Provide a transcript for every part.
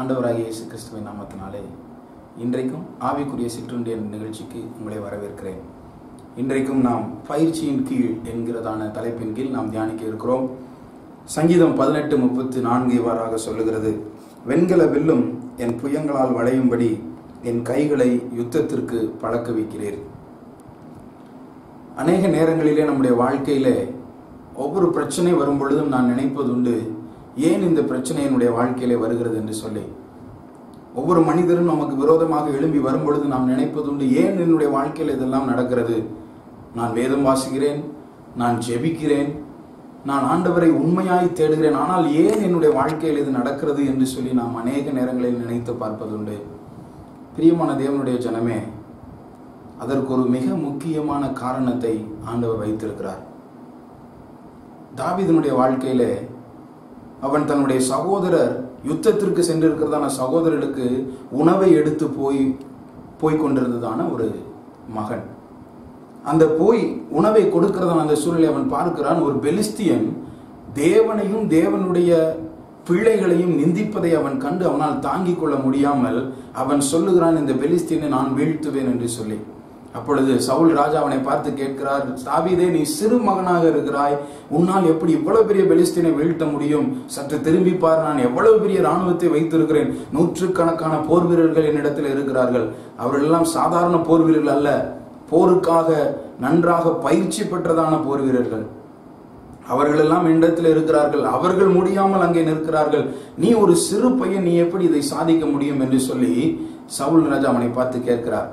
ஆண்டவராகிய இயேசு கிறிஸ்துவின் நாமத்தினாலே இன்றைக்கும் ஆவிக்குரிய சிற்றுண்டிய நிகழ்ச்சிக்கு உங்களை வரவேற்கிறேன். இன்றைக்கும் நாம் பயிற்சியின் கீழ் என்கிறதான தலைப்பின் கீழ் நாம் தியானிக்க இருக்கிறோம். சங்கீதம் பதினெட்டு முப்பத்தி நான்கு இவ்வாறாக சொல்லுகிறது. வெண்கல வில்லும் என் புயங்களால் வளையும்படி என் கைகளை யுத்தத்திற்கு பழக்க வைக்கிறீர் அநேக நேரங்களிலே நம்முடைய வாழ்க்கையிலே ஒவ்வொரு பிரச்சனை வரும் பொழுதும் நான் நினைப்பதுண்டு ஏன் இந்த பிரச்சனை என்னுடைய வாழ்க்கையிலே வருகிறது என்று சொல்லி. ஒவ்வொரு மனிதரும் நமக்கு விரோதமாக எழும்பி வரும்பொழுது நாம் நினைப்பதுண்டு ஏன் என்னுடைய வாழ்க்கையில் இதெல்லாம் நடக்கிறது? நான் வேதம் வாசிக்கிறேன் நான் ஜெபிக்கிறேன் நான் ஆண்டவரை உண்மையாய் தேடுகிறேன் ஆனால் ஏன் என்னுடைய வாழ்க்கையில் இது நடக்கிறது? என்று சொல்லி நாம் அநேக நேரங்களில் நினைத்து பார்ப்பதுண்டு பிரியமான தேவனுடைய ஜனமே அதற்கு ஒரு மிக முக்கியமான காரணத்தை ஆண்டவர் வைத்திருக்கிறார். தாவிதனுடைய வாழ்க்கையிலே அவன் தன்னுடைய சகோதரர் யுத்தத்திற்கு சென்றிருக்கிறதான சகோதரர்களுக்கு உணவை எடுத்து போய் போய் கொண்டிருந்ததான ஒரு மகன். அந்த போய் உணவை கொடுக்கிறதான அந்த சூழ்நிலை அவன் பார்க்கிறான். ஒரு பெலிஸ்தியன் தேவனையும் தேவனுடைய பிள்ளைகளையும் நிந்திப்பதை அவன் கண்டு அவனால் தாங்கிக் கொள்ள முடியாமல் அவன் சொல்லுகிறான் இந்த பெலிஸ்தீனை நான் வீழ்த்துவேன் என்று சொல்லி. அப்பொழுது சவுல் ராஜா அவனை பார்த்து கேட்கிறார் தாவிதே நீ சிறு மகனாக இருக்கிறாய். உன்னால் எப்படி இவ்வளவு பெரிய பெலிஸ்தீனை வீழ்த்த முடியும்? சற்று திரும்பி பார் நான் எவ்வளவு பெரிய ராணுவத்தை வைத்திருக்கிறேன். நூற்றுக்கணக்கான போர் வீரர்கள் என்னிடத்தில் இருக்கிறார்கள். அவர்கள் எல்லாம் சாதாரண போர் வீரர்கள் அல்ல. போருக்காக நன்றாக பயிற்சி பெற்றதான போர் வீரர்கள். அவர்கள் எல்லாம் என்னிடத்தில் இருக்கிறார்கள். அவர்கள் முடியாமல் அங்கே நிற்கிறார்கள். நீ ஒரு சிறு பையன் நீ எப்படி இதை சாதிக்க முடியும்? என்று சொல்லி சவுல் ராஜா அவனை பார்த்து கேட்கிறார்.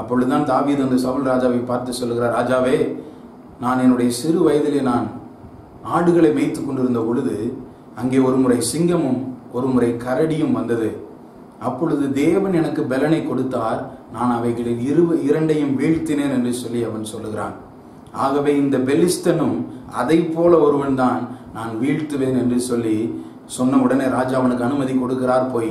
அப்பொழுதுதான் தாவீது அந்த சவுல் ராஜாவை பார்த்து சொல்லுகிறார் ராஜாவே நான் என்னுடைய சிறு வயதிலே நான் ஆடுகளை மேய்த்து கொண்டிருந்த பொழுது அங்கே ஒரு முறை சிங்கமும் ஒரு முறை கரடியும் வந்தது. அப்பொழுது தேவன் எனக்கு பலனை கொடுத்தார். நான் அவைகளில் இரு இரண்டையும் வீழ்த்தினேன் என்று சொல்லி அவன் சொல்லுகிறான். ஆகவே இந்த பெலிஸ்தனும் அதை போல ஒருவன் தான் நான் வீழ்த்துவேன் என்று சொல்லி சொன்ன உடனே ராஜா அவனுக்கு அனுமதி கொடுக்கிறார். போய்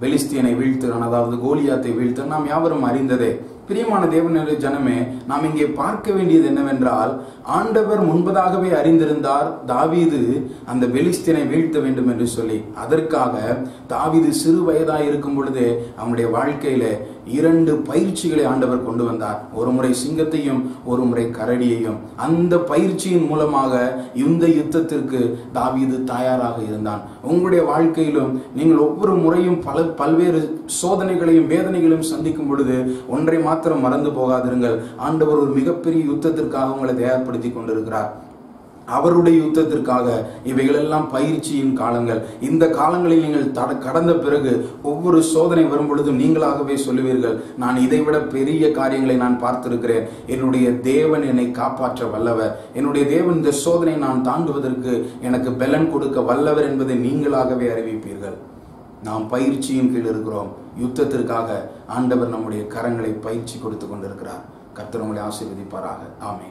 பெலிஸ்தீனை வீழ்த்துகிறான் அதாவது கோலியாத்தை வீழ்த்த நாம் யாவரும் அறிந்ததே பிரியமான தேவனுடைய ஜனமே நாம் இங்கே பார்க்க வேண்டியது என்னவென்றால் ஆண்டவர் முன்பதாகவே அறிந்திருந்தார் தாவீது அந்த பெலிஸ்தீனை வீழ்த்த வேண்டும் என்று சொல்லி. அதற்காக தாவீது சிறு வயதாக இருக்கும் பொழுதே அவனுடைய வாழ்க்கையில இரண்டு பயிற்சிகளை ஆண்டவர் கொண்டு வந்தார். ஒரு முறை சிங்கத்தையும் ஒரு முறை கரடியையும். அந்த பயிற்சியின் மூலமாக இந்த யுத்தத்திற்கு தாவீது தயாராக இருந்தான். உங்களுடைய வாழ்க்கையிலும் நீங்கள் ஒவ்வொரு முறையும் பல பல்வேறு சோதனைகளையும் வேதனைகளையும் சந்திக்கும் பொழுது ஒன்றை மாத்திரம் மறந்து போகாதிருங்கள். ஆண்டவர் ஒரு மிகப்பெரிய யுத்தத்திற்காக உங்களை தயார்படுத்தி கொண்டிருக்கிறார். அவருடைய யுத்தத்திற்காக இவைகளெல்லாம் பயிற்சியின் காலங்கள். இந்த காலங்களில் நீங்கள் தட கடந்த பிறகு ஒவ்வொரு சோதனை வரும் பொழுதும் நீங்களாகவே சொல்லுவீர்கள் நான் இதைவிட பெரிய காரியங்களை நான் பார்த்திருக்கிறேன். என்னுடைய தேவன் என்னை காப்பாற்ற வல்லவர். என்னுடைய தேவன் இந்த சோதனை நான் தாண்டுவதற்கு எனக்கு பலன் கொடுக்க வல்லவர் என்பதை நீங்களாகவே அறிவிப்பீர்கள். நாம் பயிற்சியின் கீழ் இருக்கிறோம். யுத்தத்திற்காக ஆண்டவர் நம்முடைய கரங்களை பயிற்சி கொடுத்து கொண்டிருக்கிறார். கர்த்தர் உங்களை ஆசீர்வதிப்பாராக. ஆமே